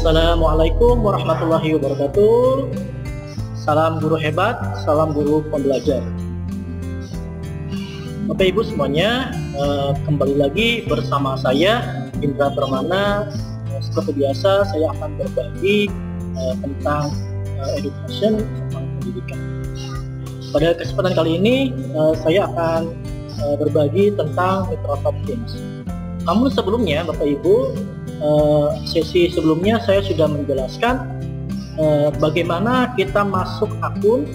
Assalamualaikum warahmatullahi wabarakatuh. Salam guru hebat, salam guru pembelajar. Bapak Ibu semuanya, eh, kembali lagi bersama saya Indra Permana. Eh, seperti biasa, saya akan berbagi eh, tentang education, tentang pendidikan. Pada kesempatan kali ini, saya akan berbagi tentang Microsoft Teams. Namun sebelumnya, Bapak Ibu, sesi sebelumnya saya sudah menjelaskan eh, bagaimana kita masuk akun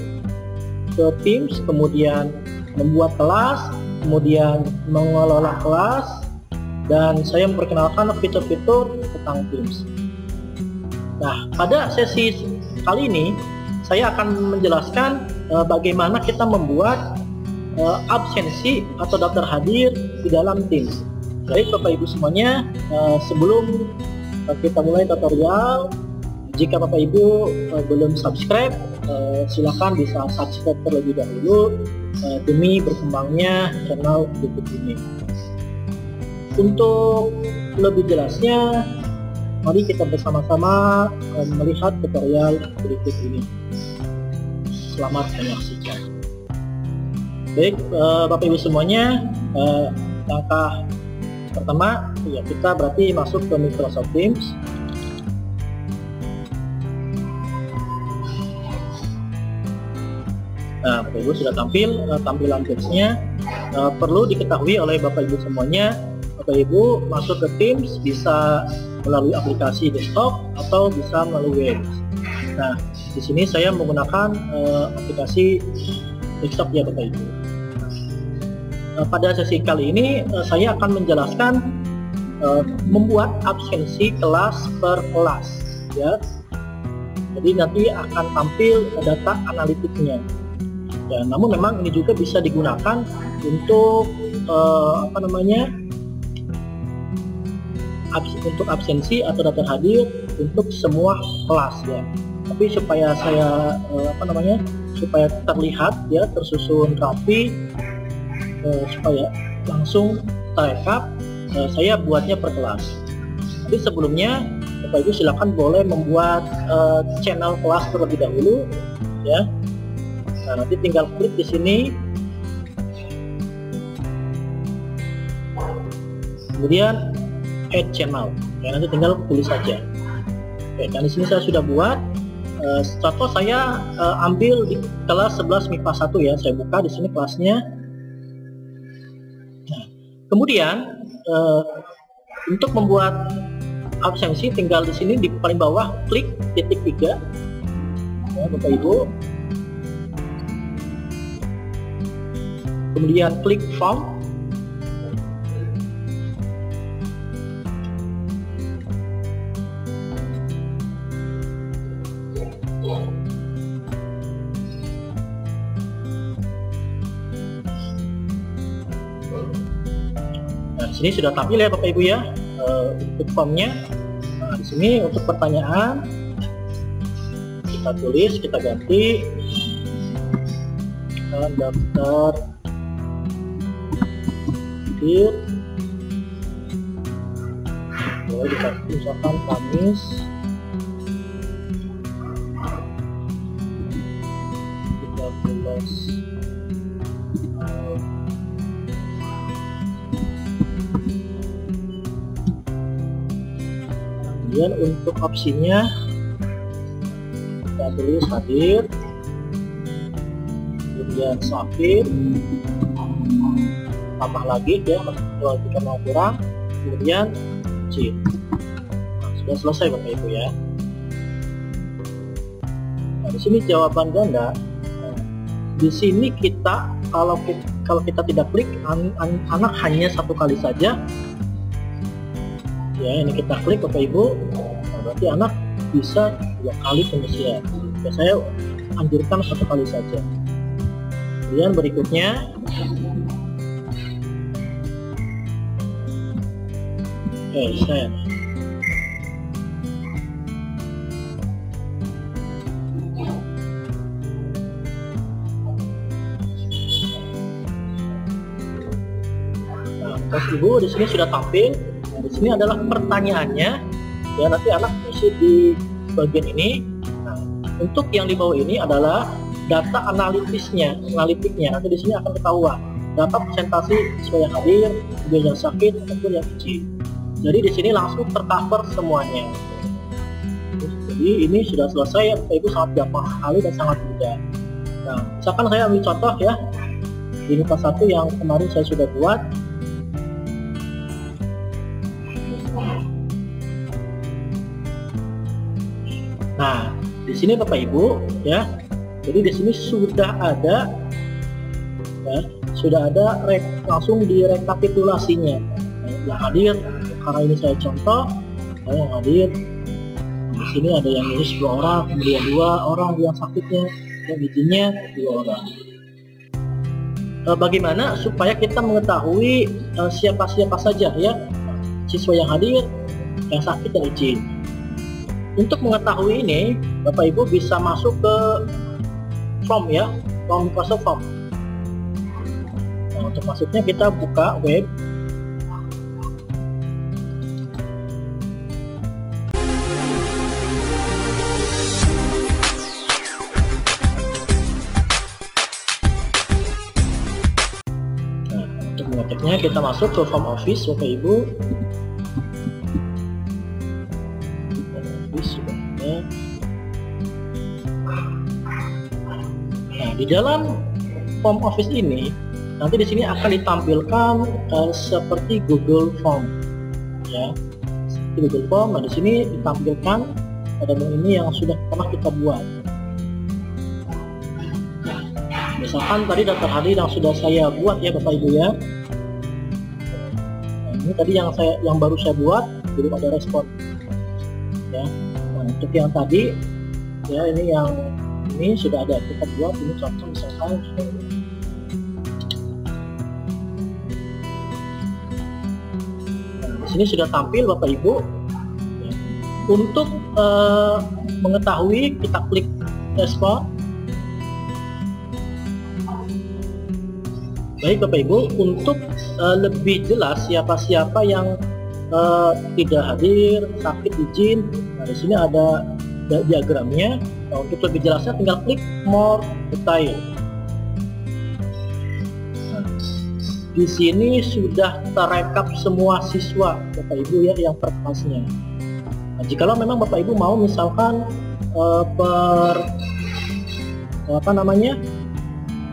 ke Teams, kemudian membuat kelas, kemudian mengelola kelas, dan saya memperkenalkan fitur-fitur tentang Teams. Nah, pada sesi kali ini saya akan menjelaskan uh, bagaimana kita membuat uh, absensi atau daftar hadir di dalam Teams. Baik Bapak Ibu semuanya, uh, sebelum kita mulai tutorial, jika Bapak Ibu uh, belum subscribe, silakan bisa subscribe terlebih dahulu demi berkembangnya channel YouTube ini. Untuk lebih jelasnya, mari kita bersama-sama melihat tutorial berikut ini. Selamat menyaksikan. Baik, Bapak Ibu semuanya, langkah pertama ya kita berarti masuk ke Microsoft Teams Nah, Bapak Ibu sudah tampil uh, tampilan Teams-nya. Uh, perlu diketahui oleh Bapak Ibu semuanya, Bapak Ibu masuk ke Teams bisa melalui aplikasi desktop atau bisa melalui web. Nah, di sini saya menggunakan uh, aplikasi desktop ya Bapak Ibu. Uh, pada sesi kali ini uh, saya akan menjelaskan uh, membuat absensi kelas per kelas ya. Jadi nanti akan tampil data analitiknya ya namun memang ini juga bisa digunakan untuk uh, apa namanya abs untuk absensi atau daftar hadir untuk semua kelas ya tapi supaya saya uh, apa namanya supaya terlihat ya tersusun rapi uh, supaya langsung terekap uh, saya buatnya per kelas tapi sebelumnya Bapak Ibu silakan boleh membuat uh, channel kelas terlebih dahulu ya Nah, nanti tinggal klik di sini. Kemudian add channel. Ya, nanti tinggal tulis saja. Oke, dan di sini saya sudah buat. Uh, contoh saya uh, ambil di kelas 11 MIPA 1 ya. Saya buka di sini kelasnya. Kemudian uh, untuk membuat absensi tinggal di sini di paling bawah klik titik tiga. Ya, Bapak Ibu. Kemudian klik form sini sudah tampil ya Bapak Ibu ya uh, untuk formnya. Nah, di sini untuk pertanyaan kita tulis, kita ganti. Daftar. Akhir boleh dikasih misalkan Kamis kemudian untuk opsinya kita tulis hadir. Kemudian submit tambah lagi ya jika mau kurang. Kemudian C. Nah, sudah selesai Bapak Ibu ya. Nah, di sini jawaban ganda. Nah, di sini kita kalau kalau kita tidak klik an, an, anak hanya satu kali saja ya ini kita klik Bapak Ibu berarti anak bisa dua kali pengisian ya, saya anjurkan satu kali saja kemudian berikutnya Oke, saya. Nah, Ibu di sini sudah tampil. Di sini adalah pertanyaannya. Ya nanti anak terbesit di bagian ini. Nah, untuk yang di bawah ini adalah data analitisnya, analitiknya. Nanti di sini akan ketahuan data presentasi siswa yang hadir, yang sakit ataupun yang izin. Jadi di sini langsung tercover semuanya. Jadi ini sudah selesai, Bapak Ibu sangat gampang sekali dan sangat mudah. Nah, misalkan saya ambil contoh ya, di kelas satu yang kemarin saya sudah buat. Nah, di sini Bapak Ibu ya, jadi di sini sudah ada ya, sudah ada rek, langsung direkapitulasinya. Yang hadir karena ini saya contoh yang hadir. Di sini ada yang lulus dua orang kemudian dua orang yang sakitnya yang izinnya dua orang. E, bagaimana supaya kita mengetahui siapa-siapa saja ya siswa yang hadir yang sakit dan izin untuk mengetahui ini Bapak Ibu bisa masuk ke form ya form Microsoft form nah, untuk masuknya kita buka web Selanjutnya kita masuk ke form office Bapak Ibu. Di dalam form office ini nanti di sini akan ditampilkan uh, seperti Google Form ya. Seperti Google Form, nah di sini ditampilkan pada ini yang sudah pernah kita buat. misalkan tadi daftar hadir yang sudah saya buat ya Bapak Ibu ya ini tadi yang saya yang baru saya buat belum ada respon ya nah, untuk yang tadi ya ini yang ini sudah ada kita buat ini contoh misalkan nah, di sini sudah tampil bapak ibu. Untuk uh, mengetahui kita klik respon Baik Bapak Ibu, untuk uh, lebih jelas siapa-siapa yang uh, tidak hadir, sakit izin, nah di sini ada diagramnya. Nah, untuk lebih jelasnya tinggal klik more detail. Di sini sudah terekap semua siswa Bapak Ibu ya yang per kelasnya. Nah, jikalau memang Bapak Ibu mau misalkan uh, per apa namanya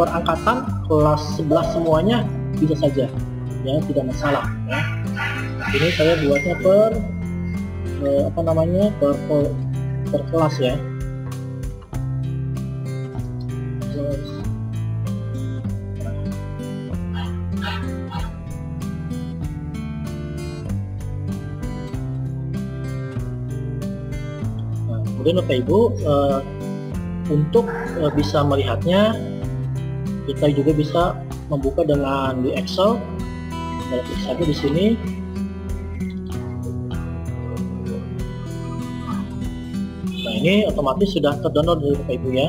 perangkatan kelas 11 semuanya bisa saja ya tidak masalah ya. ini saya buatnya per eh, apa namanya per, per, per kelas ya. Nah, kemudian Bapak Ibu uh, untuk uh, bisa melihatnya kita juga bisa membuka dengan di Excel. Klik saja di sini ini otomatis sudah terdownload dari Bapak Ibu ya.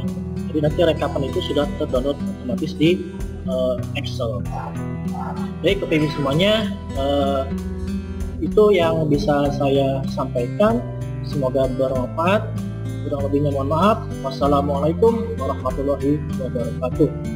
Jadi nanti rekapan itu sudah terdownload otomatis di uh, Excel baik Bapak Ibu semuanya uh, itu yang bisa saya sampaikan. Semoga bermanfaat. Kurang lebihnya mohon maaf. Wassalamualaikum warahmatullahi wabarakatuh